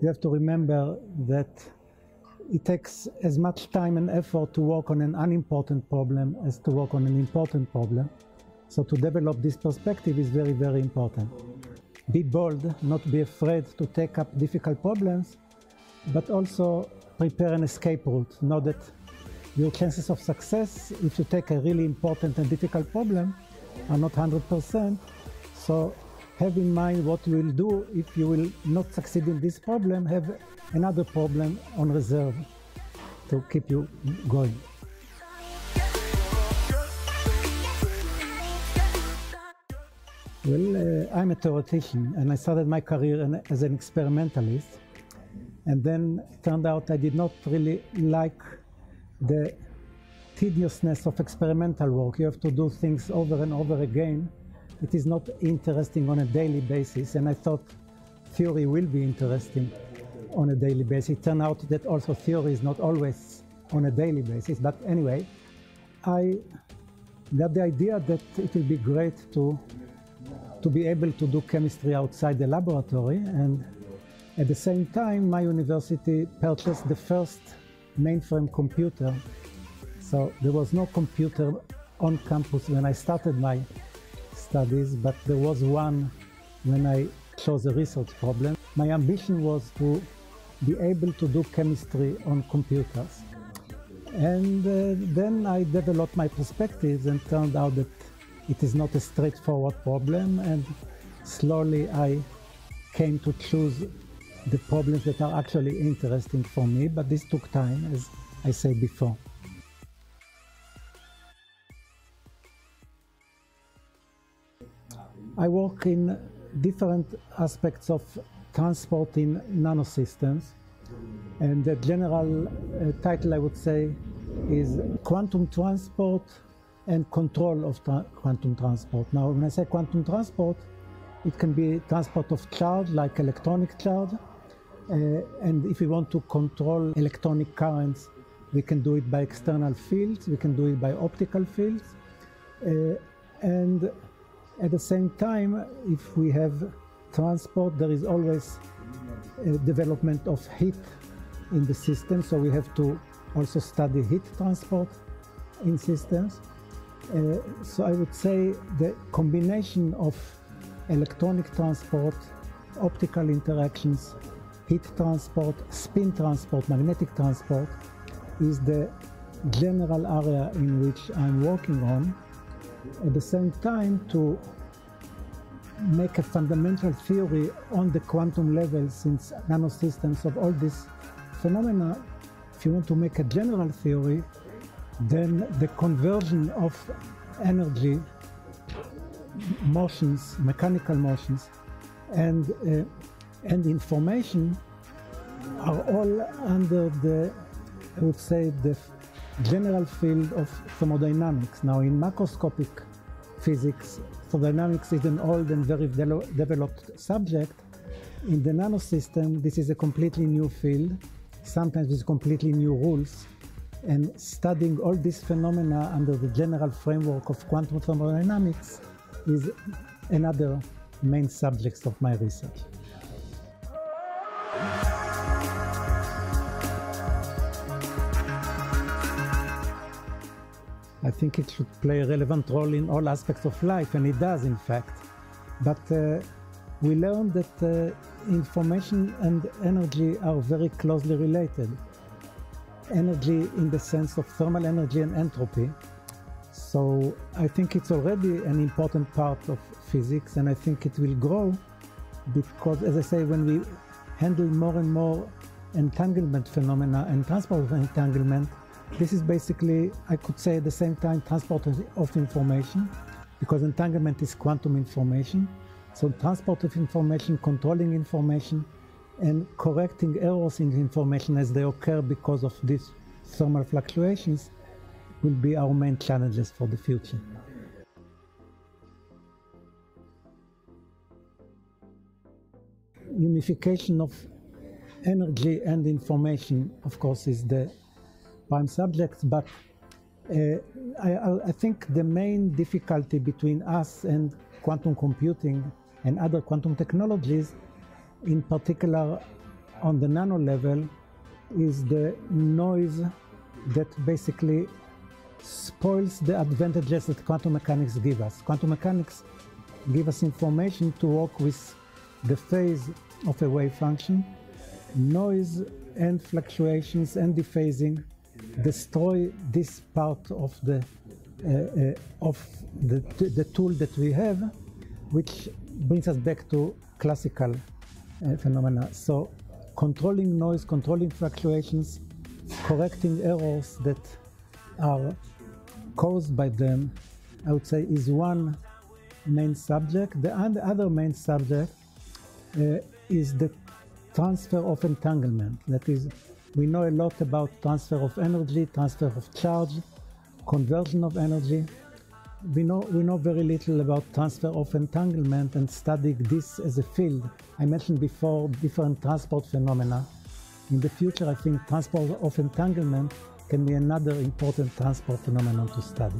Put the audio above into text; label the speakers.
Speaker 1: you have to remember that it takes as much time and effort to work on an unimportant problem as to work on an important problem. So to develop this perspective is very, very important. Be bold, not be afraid to take up difficult problems, but also prepare an escape route. Know that your chances of success, if you take a really important and difficult problem, are not 100%. So have in mind what you will do if you will not succeed in this problem, have another problem on reserve to keep you going. Well, uh, I'm a theoretician and I started my career as an experimentalist. And then it turned out I did not really like the tediousness of experimental work. You have to do things over and over again it is not interesting on a daily basis, and I thought theory will be interesting on a daily basis. It turned out that also theory is not always on a daily basis, but anyway, I got the idea that it will be great to to be able to do chemistry outside the laboratory and at the same time my university purchased the first mainframe computer so there was no computer on campus when I started my studies, but there was one when I chose a research problem. My ambition was to be able to do chemistry on computers. And uh, then I developed my perspectives and turned out that it is not a straightforward problem. And slowly I came to choose the problems that are actually interesting for me, but this took time, as I said before. I work in different aspects of transport in nanosystems. And the general uh, title, I would say, is quantum transport and control of tra quantum transport. Now, when I say quantum transport, it can be transport of charge, like electronic charge. Uh, and if we want to control electronic currents, we can do it by external fields, we can do it by optical fields. Uh, and at the same time, if we have transport, there is always a development of heat in the system, so we have to also study heat transport in systems. Uh, so I would say the combination of electronic transport, optical interactions, heat transport, spin transport, magnetic transport is the general area in which I'm working on at the same time to make a fundamental theory on the quantum level since nanosystems of all these phenomena, if you want to make a general theory, then the conversion of energy, motions, mechanical motions, and, uh, and information are all under the, I would say, the general field of thermodynamics. Now, in macroscopic physics, thermodynamics is an old and very de developed subject. In the nanosystem, this is a completely new field, sometimes with completely new rules. And studying all these phenomena under the general framework of quantum thermodynamics is another main subject of my research. I think it should play a relevant role in all aspects of life, and it does, in fact. But uh, we learned that uh, information and energy are very closely related. Energy in the sense of thermal energy and entropy. So I think it's already an important part of physics, and I think it will grow because, as I say, when we handle more and more entanglement phenomena and transport of entanglement, this is basically, I could say at the same time, transport of information, because entanglement is quantum information. So transport of information, controlling information, and correcting errors in information as they occur because of these thermal fluctuations will be our main challenges for the future. Unification of energy and information, of course, is the prime subject, but uh, I, I, think the main difficulty between us and quantum computing and other quantum technologies, in particular on the nano level, is the noise that basically spoils the advantages that quantum mechanics give us. Quantum mechanics give us information to work with the phase of a wave function. Noise and fluctuations and dephasing destroy this part of the uh, uh, of the, the tool that we have, which brings us back to classical uh, phenomena. So controlling noise, controlling fluctuations, correcting errors that are caused by them, I would say, is one main subject. The other main subject uh, is the transfer of entanglement. That is, we know a lot about transfer of energy, transfer of charge, conversion of energy. We know, we know very little about transfer of entanglement and studying this as a field. I mentioned before different transport phenomena. In the future, I think transport of entanglement can be another important transport phenomenon to study.